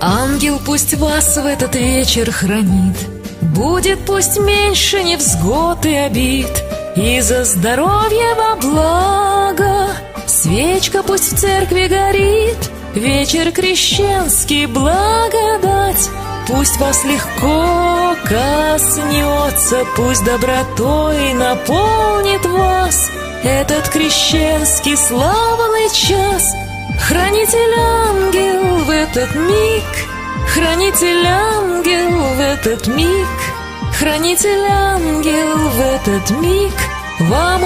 Ангел пусть вас в этот вечер хранит, Будет пусть меньше невзгод и обид, И за здоровье во благо Свечка пусть в церкви горит, Вечер крещенский благодать Пусть вас легко коснется, Пусть добротой наполнит вас Этот крещенский славный час — Хранитель этот миг, Хранитель ангел в этот миг, Хранитель ангел в этот миг Вам